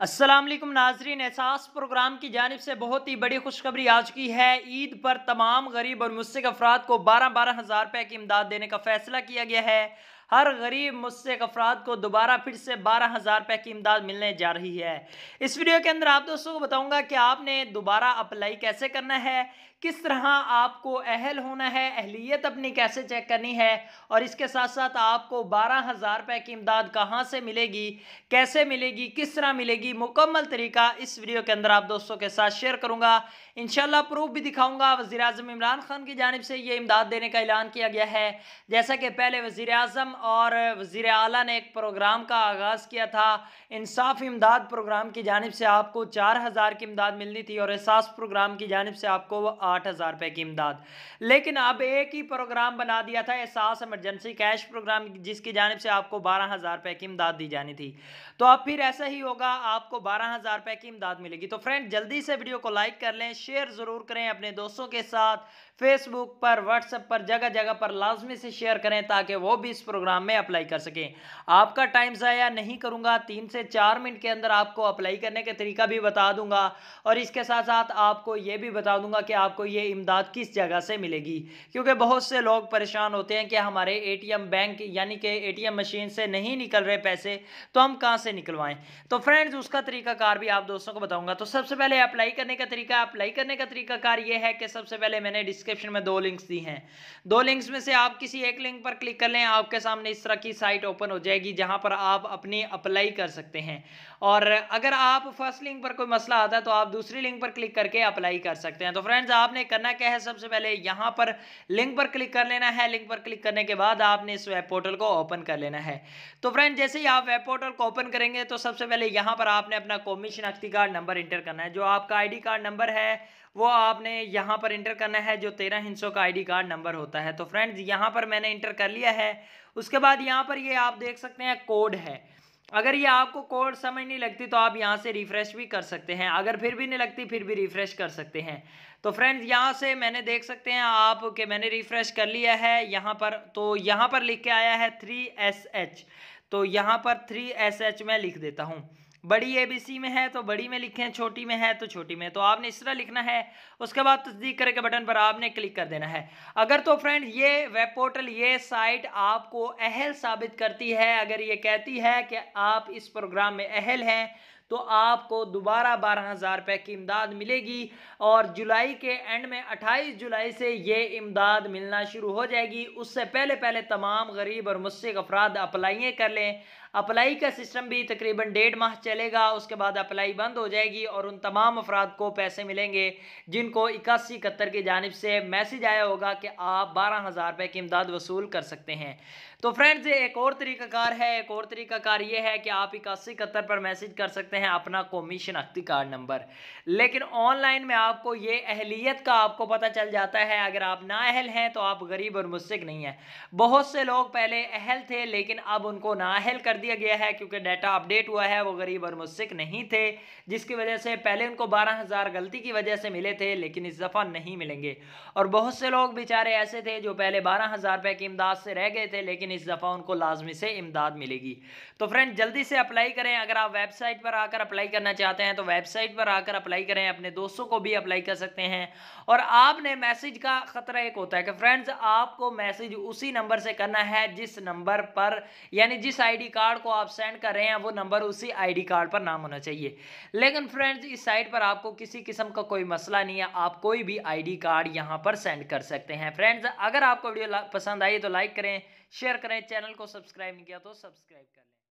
असलम नाजरीन, एहसास प्रोग्राम की जानब से बहुत ही बड़ी खुशखबरी आज की है। ईद पर तमाम गरीब और मुस्क अफराद को बारह बारह हज़ार रुपये की इमदाद देने का फैसला किया गया है। हर गरीब मुस्क अफराद को दोबारा फिर से बारह हज़ार रुपये की इमदाद मिलने जा रही है। इस वीडियो के अंदर आप दोस्तों को बताऊँगा कि आपने दोबारा अप्लाई कैसे करना है, किस तरह आपको अहल होना है, अहलियत अपनी कैसे चेक करनी है, और इसके साथ साथ आपको बारह हज़ार रुपये की इमदाद कहाँ से मिलेगी, कैसे मिलेगी, किस तरह मिलेगी, मुकम्मल तरीका इस वीडियो के अंदर आप दोस्तों के साथ शेयर करूँगा। इनशाला प्रूफ भी दिखाऊँगा। वज़ी अजम इमरान खान की जानब से ये इमदाद देने का ऐलान किया गया है। जैसा कि पहले वज़ी अजम और वज़ी अला ने एक प्रोग्राम का आगाज़ किया था। इंसाफ इमदाद प्रोग्राम की जानब से आपको चार हज़ार की इमदाद मिलनी थी और एहसास प्रोग्राम की जानब से आपको आठ हज़ार रुपये की इमदाद। लेकिन अब एक ही प्रोग्राम बना दिया था, एहसास एमरजेंसी कैश प्रोग्राम जिसकी जानब से आपको बारह हज़ार रुपये की इमदाद दी जानी थी। तो अब फिर ऐसा ही होगा, आपको बारह हज़ार रुपये की इमदाद मिलेगी। तो फ्रेंड, जल्दी से वीडियो को लाइक कर लें, शेयर ज़रूर करें अपने दोस्तों के साथ, फेसबुक पर, व्हाट्सएप पर जगह जगह पर लाजमी से शेयर करें ताकि वो भी इस प्रोग्राम में अप्लाई कर सकें। आपका टाइम ज़ाया नहीं करूँगा, तीन से चार मिनट के अंदर आपको अप्लाई करने का तरीका भी बता दूँगा और इसके साथ साथ आपको ये भी बता दूँगा कि आपको ये इमदाद किस जगह से मिलेगी। क्योंकि बहुत से लोग परेशान होते हैं कि हमारे एटीएम बैंक यानी कि ए मशीन से नहीं निकल रहे पैसे तो हम कहाँ से निकलवाएँ? तो फ्रेंड्स उसका तरीकाकार भी आप दोस्तों को बताऊँगा। तो सबसे पहले अप्लाई करने का तरीका अप्लाई करने का तरीकाकार ये है कि सबसे पहले मैंने डिस्क्रिप्शन में दो लिंक्स दी हैं। दो लिंक्स में से आप किसी एक लिंक पर क्लिक कर लें, आपके सामने इस तरह की साइट ओपन हो जाएगी जहाँ पर आप अपनी अप्लाई कर सकते हैं। और अगर आप फ़र्स्ट लिंक पर कोई मसला आता है तो आप दूसरी लिंक पर क्लिक करके अप्लाई कर सकते हैं। तो फ्रेंड्स, आपने करना क्या है सबसे पहले? यहाँ पर लिंक पर क्लिक कर लेना है। लिंक पर क्लिक करने के बाद आपने इस वेब पोर्टल को ओपन कर लेना है। तो फ्रेंड जैसे ही आप वेब पोर्टल को ओपन करेंगे तो सबसे पहले यहाँ पर आपने अपना कौमी शनाख्ती कार्ड नंबर इंटर करना है। जो आपका आई कार्ड नंबर है, वो आपने यहाँ पर इंटर करना है, जो तेरह हिंसों का आईडी कार्ड नंबर होता है। तो फ्रेंड्स, यहाँ पर मैंने इंटर कर लिया है। उसके बाद यहाँ पर ये आप देख सकते हैं कोड है। अगर ये आपको कोड समझ नहीं लगती तो आप यहाँ से रिफ़्रेश भी कर सकते हैं। अगर फिर भी नहीं लगती, फिर भी रिफ़्रेश कर सकते हैं। तो फ्रेंड्स, यहाँ से मैंने देख सकते हैं आप कि मैंने रिफ़्रेश कर लिया है यहाँ पर। तो यहाँ पर लिख के आया है थ्री एस एच। तो यहाँ पर थ्री एस एच मैं लिख देता हूँ। बड़ी ए बी सी में है तो बड़ी में लिखें, छोटी में है तो छोटी में तो आपने इस तरह लिखना है, उसके बाद तस्दीक करके बटन पर आपने क्लिक कर देना है। अगर तो फ्रेंड, ये वेब पोर्टल, ये साइट आपको अहल साबित करती है, अगर ये कहती है कि आप इस प्रोग्राम में अहल हैं तो आपको दोबारा बारह हज़ार रुपये की इमदाद मिलेगी और जुलाई के एंड में अट्ठाईस जुलाई से ये इमदाद मिलना शुरू हो जाएगी। उससे पहले पहले तमाम गरीब और मुस्क अफराद अप्लाई कर लें। अप्लाई का सिस्टम भी तकरीबन डेढ़ माह चलेगा। उसके बाद अप्लाई बंद हो जाएगी और उन तमाम अफराद को पैसे मिलेंगे, जिनको इक्यासी इकहत्तर की जानब से मैसेज आया होगा कि आप बारह हज़ार रुपये की इमदाद वसूल कर सकते हैं। तो फ्रेंड्स, एक और तरीकाकार है। एक और तरीकाकार ये है कि आप इक्यासी इकहत्तर पर मैसेज कर सकते हैं। अपना कौमी शनाख्ती कार्ड नंबर लेकिन ऑनलाइन में आपको ये अहलियत का आपको पता चल जाता है, अगर आप ना अहल हैं तो आप गरीब और मुस्क नहीं हैं। बहुत से लोग पहले अहल थे, लेकिन अब उनको ना अहल कर दिया गया है, क्योंकि डाटा अपडेट हुआ है, वो गरीब और मुस्क नहीं थे, जिसकी वजह से पहले उनको बारह हज़ार गलती की वजह से मिले थे, लेकिन इस दफ़ा नहीं मिलेंगे। और बहुत से लोग बेचारे ऐसे थे जो पहले बारह हज़ार रुपये की इमदाद से रह गए थे, लेकिन इस दफ़ा उनको लाजमी से इमदाद मिलेगी। तो फ्रेंड जल्दी से अप्लाई करें। अगर आप वेबसाइट पर आकर अप्लाई करना चाहते हैं तो वेबसाइट पर आकर अप्लाई करें, अपने दोस्तों को भी अप्लाई कर सकते हैं। और आपने मैसेज का ख़तरा एक होता है कि फ्रेंड्स आपको मैसेज उसी नंबर से करना है, जिस नंबर पर, यानी जिस आईडी कार्ड को आप सेंड कर रहे हैं, वो नंबर उसी आईडी कार्ड पर नाम होना चाहिए। लेकिन फ्रेंड्स इस साइट पर आपको किसी किस्म का कोई मसला नहीं है, आप कोई भी आईडी कार्ड यहाँ पर सेंड कर सकते हैं। फ्रेंड्स अगर आपको वीडियो पसंद आई तो लाइक करें शेयर करें चैनल को सब्सक्राइब नहीं किया तो सब्सक्राइब करें